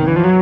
Mm-hmm.